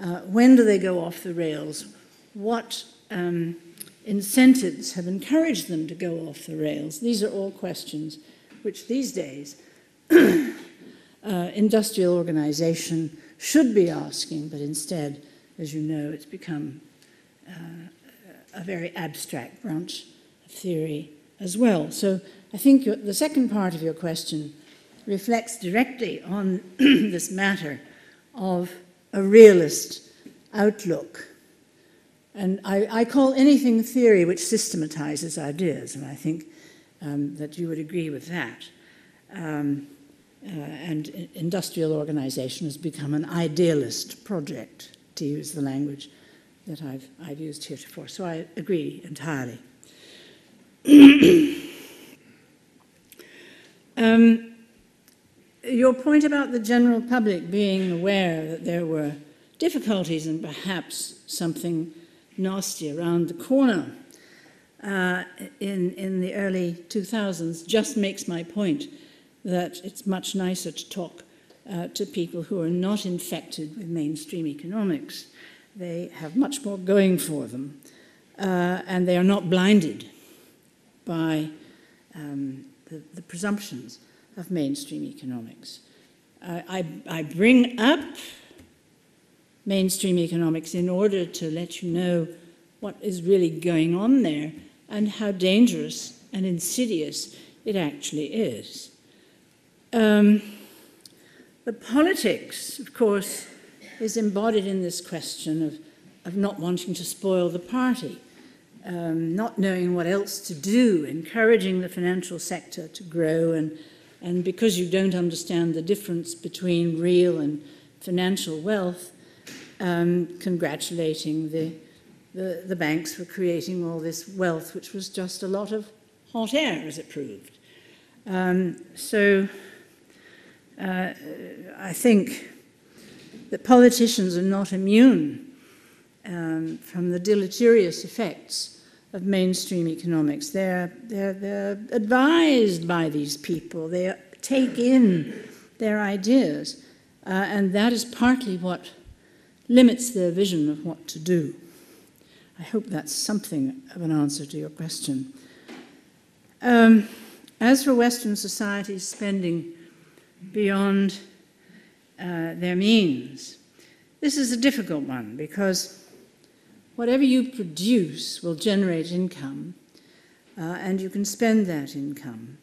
S2: Uh, when do they go off the rails? What um, incentives have encouraged them to go off the rails? These are all questions which these days <coughs> uh, industrial organization should be asking, but instead, as you know, it's become uh, a very abstract branch of theory as well. So I think the second part of your question reflects directly on <clears throat> this matter of a realist outlook. And I, I, call anything theory which systematizes ideas, and I think um, that you would agree with that. Um, uh, and industrial organization has become an idealist project, to use the language that I've, I've used heretofore. So I agree entirely. um, your point about the general public being aware that there were difficulties and perhaps something nasty around the corner uh, in, in the early 2000s just makes my point that it's much nicer to talk uh, to people who are not infected with mainstream economics they have much more going for them, uh, and they are not blinded by um, the, the, presumptions of mainstream economics. Uh, I, I bring up mainstream economics in order to let you know what is really going on there and how dangerous and insidious it actually is. Um, the politics, of course, is embodied in this question of, of not wanting to spoil the party, um, not knowing what else to do, encouraging the financial sector to grow, and, and because you don't understand the difference between real and financial wealth, um, congratulating the, the, the banks for creating all this wealth, which was just a lot of hot air, as it proved. Um, so uh, I think that politicians are not immune um, from the deleterious effects of mainstream economics. They're, they're, they're advised by these people, they take in their ideas, uh, and that is partly what limits their vision of what to do. I hope that's something of an answer to your question. Um, as for Western society's spending beyond uh, their means. This is a difficult one because whatever you produce will generate income, uh, and you can spend that income.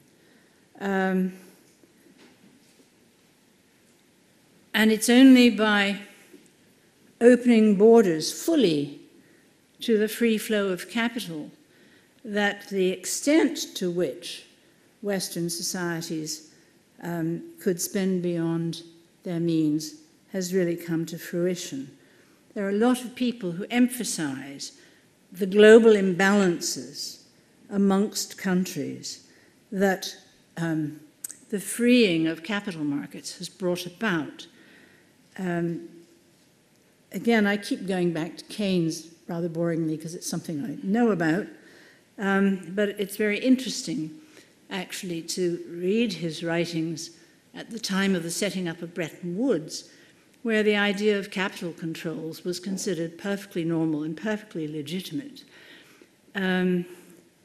S2: Um, and it's only by opening borders fully to the free flow of capital that the extent to which Western societies um, could spend beyond their means has really come to fruition. There are a lot of people who emphasize the global imbalances amongst countries that um, the freeing of capital markets has brought about. Um, again, I keep going back to Keynes rather boringly because it's something I know about, um, but it's very interesting actually to read his writings at the time of the setting up of Bretton Woods, where the idea of capital controls was considered perfectly normal and perfectly legitimate. Um,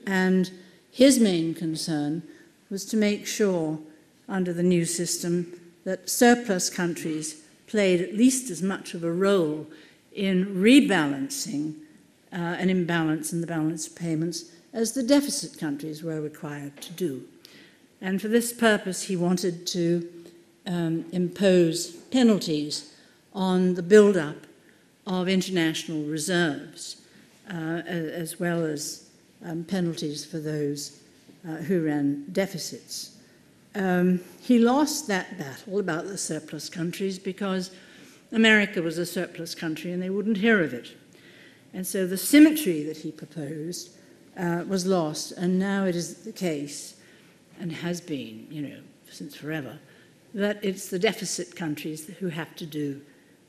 S2: and his main concern was to make sure, under the new system, that surplus countries played at least as much of a role in rebalancing uh, an imbalance in the balance of payments as the deficit countries were required to do. And for this purpose, he wanted to um, impose penalties on the build-up of international reserves, uh, as well as um, penalties for those uh, who ran deficits. Um, he lost that battle about the surplus countries because America was a surplus country and they wouldn't hear of it. And so the symmetry that he proposed uh, was lost, and now it is the case, and has been, you know, since forever, that it's the deficit countries who have to do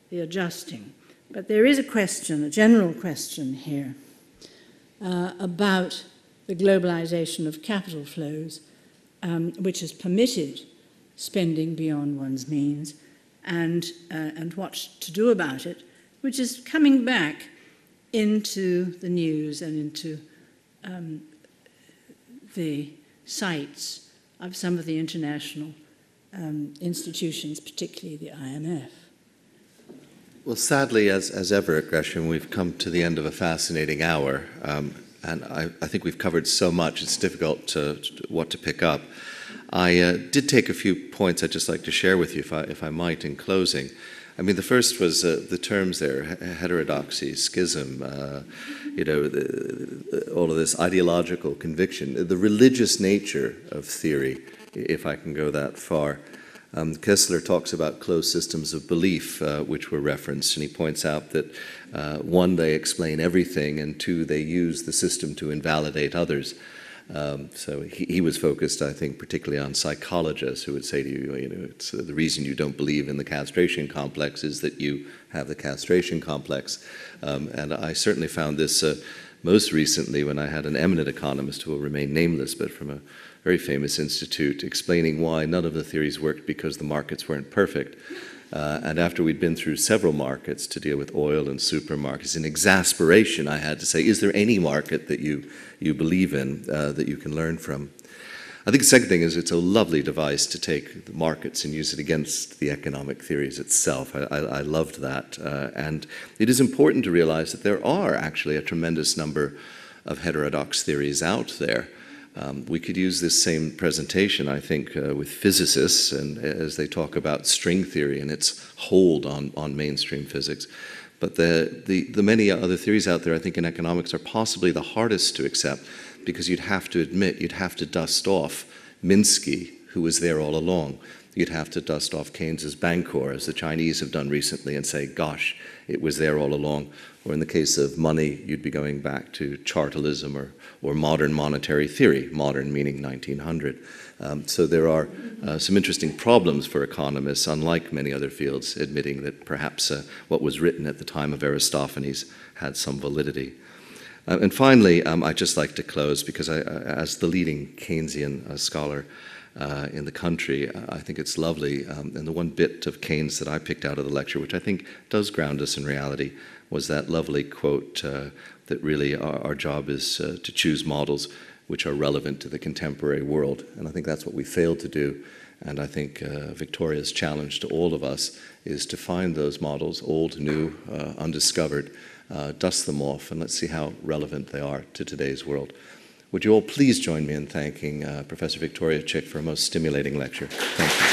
S2: the adjusting. But there is a question, a general question here, uh, about the globalization of capital flows, um, which has permitted spending beyond one's means, and, uh, and what to do about it, which is coming back into the news and into um, the sights of some of the international um, institutions, particularly the IMF.
S6: Well, sadly, as, as ever at Gresham, we've come to the end of a fascinating hour. Um, and I, I, think we've covered so much, it's difficult to, to what to pick up. I uh, did take a few points I'd just like to share with you, if I, if I might, in closing. I mean, the first was uh, the terms there heterodoxy, schism, uh, you know, the, all of this ideological conviction, the religious nature of theory, if I can go that far. Um, Koestler talks about closed systems of belief, uh, which were referenced, and he points out that uh, one, they explain everything, and two, they use the system to invalidate others. Um, so he, he, was focused, I think, particularly on psychologists who would say to you, you know, uh, the reason you don't believe in the castration complex is that you have the castration complex. Um, and I certainly found this uh, most recently when I had an eminent economist who will remain nameless, but from a very famous institute, explaining why none of the theories worked because the markets weren't perfect. Uh, and after we'd been through several markets to deal with oil and supermarkets, in exasperation, I had to say, is there any market that you, you believe in uh, that you can learn from? I think the second thing is it's a lovely device to take the markets and use it against the economic theories itself. I, I, I loved that. Uh, and it is important to realize that there are actually a tremendous number of heterodox theories out there. Um, we could use this same presentation, I think, uh, with physicists and as they talk about string theory and its hold on, on mainstream physics. But the, the, the many other theories out there, I think, in economics are possibly the hardest to accept because you'd have to admit, you'd have to dust off Minsky, who was there all along. You'd have to dust off Keynes's Bancor, as the Chinese have done recently, and say, gosh, it was there all along. Or in the case of money, you'd be going back to chartalism or, or modern monetary theory, modern meaning 1900. Um, so there are uh, some interesting problems for economists, unlike many other fields, admitting that perhaps uh, what was written at the time of Aristophanes had some validity. Uh, and finally, um, I'd just like to close because I, uh, as the leading Keynesian uh, scholar, uh, in the country. I think it's lovely. Um, and the one bit of Keynes that I picked out of the lecture, which I think does ground us in reality, was that lovely quote uh, that really our, our job is uh, to choose models which are relevant to the contemporary world. And I think that's what we failed to do. And I think uh, Victoria's challenge to all of us is to find those models, old, new, uh, undiscovered, uh, dust them off, and let's see how relevant they are to today's world. Would you all please join me in thanking uh, Professor Victoria Chick for a most stimulating lecture? Thank you.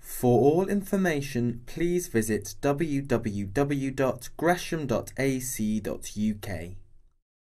S1: For all information, please visit www.gresham.ac.uk.